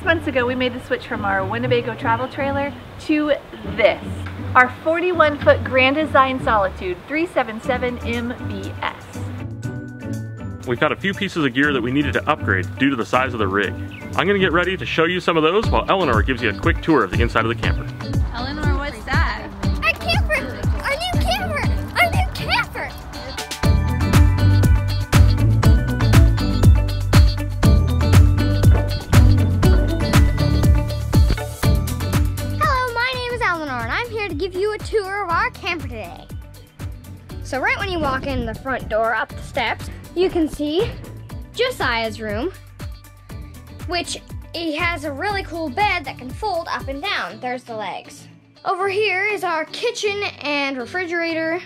Six months ago, we made the switch from our Winnebago travel trailer to this, our 41 foot Grand Design Solitude 377 MBS. We've got a few pieces of gear that we needed to upgrade due to the size of the rig. I'm gonna get ready to show you some of those while Eleanor gives you a quick tour of the inside of the camper. Eleanor, and I'm here to give you a tour of our camper today. So right when you walk in the front door up the steps, you can see Josiah's room, which he has a really cool bed that can fold up and down. There's the legs. Over here is our kitchen and refrigerator.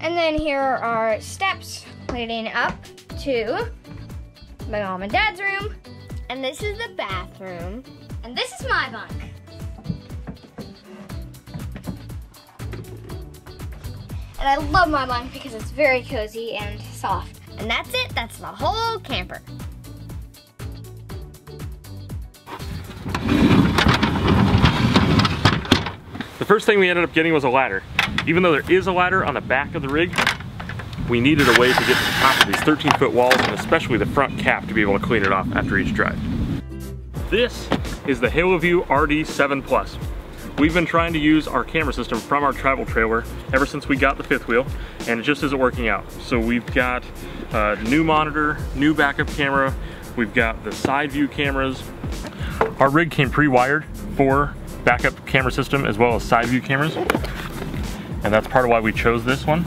And then here are our steps leading up to my mom and dad's room. And this is the bathroom. And this is my bunk. And I love my bunk because it's very cozy and soft. And that's it, that's the whole camper. The first thing we ended up getting was a ladder. Even though there is a ladder on the back of the rig, we needed a way to get to the top of these 13 foot walls and especially the front cap to be able to clean it off after each drive. This is the HaloView RD7 Plus. We've been trying to use our camera system from our travel trailer ever since we got the fifth wheel and it just isn't working out. So we've got a new monitor, new backup camera, we've got the side view cameras. Our rig came pre-wired for backup camera system as well as side view cameras. And that's part of why we chose this one.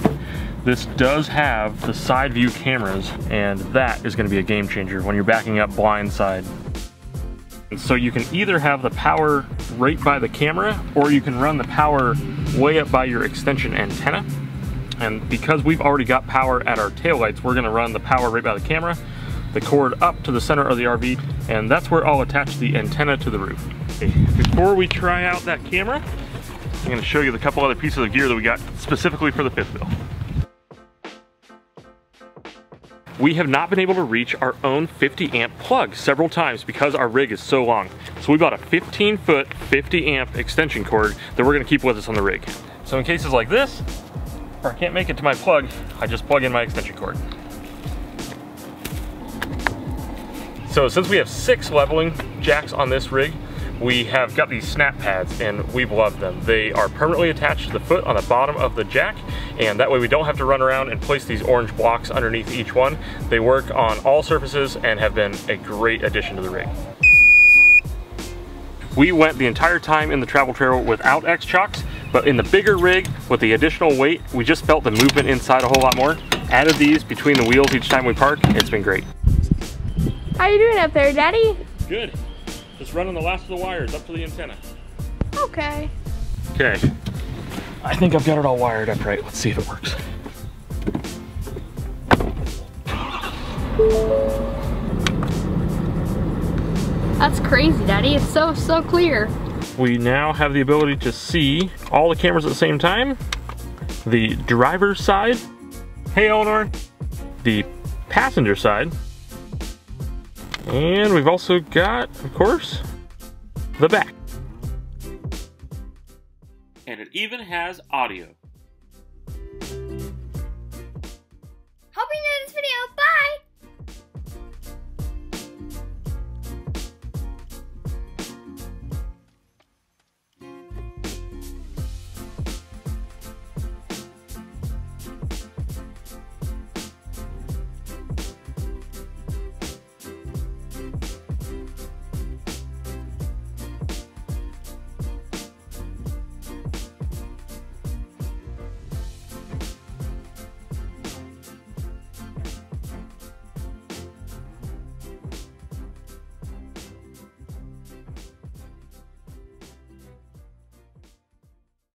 This does have the side view cameras and that is gonna be a game changer when you're backing up blind side. So you can either have the power right by the camera or you can run the power way up by your extension antenna. And because we've already got power at our taillights, we're gonna run the power right by the camera, the cord up to the center of the RV, and that's where I'll attach the antenna to the roof. Okay, before we try out that camera, I'm gonna show you the couple other pieces of gear that we got specifically for the fifth wheel. We have not been able to reach our own 50 amp plug several times because our rig is so long. So we bought a 15 foot, 50 amp extension cord that we're gonna keep with us on the rig. So in cases like this, where I can't make it to my plug, I just plug in my extension cord. So since we have six leveling jacks on this rig, we have got these snap pads and we've loved them. They are permanently attached to the foot on the bottom of the jack and that way we don't have to run around and place these orange blocks underneath each one. They work on all surfaces and have been a great addition to the rig. We went the entire time in the travel trailer without X-Chocks, but in the bigger rig with the additional weight, we just felt the movement inside a whole lot more. Added these between the wheels each time we park, it's been great. How you doing up there, Daddy? Good. Just running the last of the wires up to the antenna. Okay. Okay. I think I've got it all wired up right. Let's see if it works. That's crazy, Daddy. It's so, so clear. We now have the ability to see all the cameras at the same time. The driver's side. Hey, Eleanor. The passenger side. And we've also got, of course, the back. Even has audio.